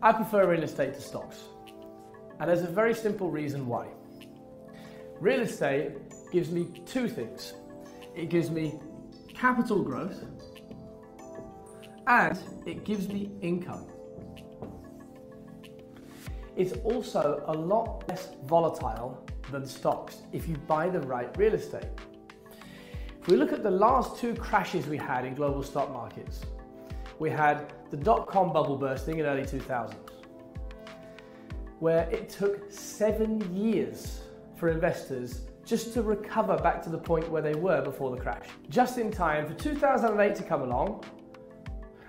I prefer real estate to stocks. And there's a very simple reason why. Real estate gives me two things. It gives me capital growth and it gives me income. It's also a lot less volatile than stocks if you buy the right real estate. If we look at the last two crashes we had in global stock markets, we had the dot-com bubble bursting in early 2000s, where it took seven years for investors just to recover back to the point where they were before the crash. Just in time for 2008 to come along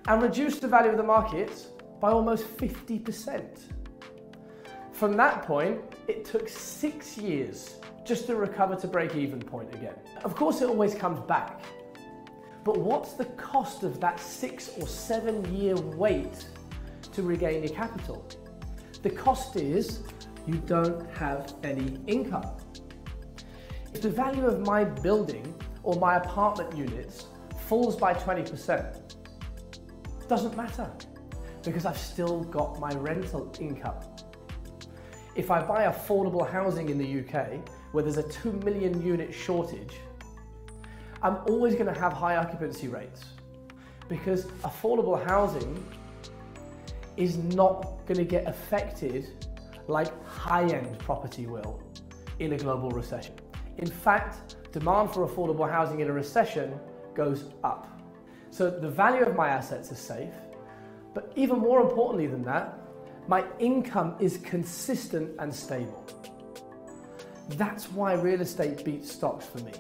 and reduce the value of the markets by almost 50%. From that point, it took six years just to recover to break even point again. Of course, it always comes back. But what's the cost of that six or seven year wait to regain your capital? The cost is you don't have any income. If the value of my building or my apartment units falls by 20%, doesn't matter because I've still got my rental income. If I buy affordable housing in the UK, where there's a 2 million unit shortage, I'm always going to have high occupancy rates because affordable housing is not going to get affected like high-end property will in a global recession. In fact, demand for affordable housing in a recession goes up. So the value of my assets is safe, but even more importantly than that, my income is consistent and stable. That's why real estate beats stocks for me.